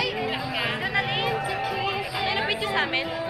Hi! Doon na din, si Cheese. Ano picture sa amin?